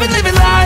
I've been living life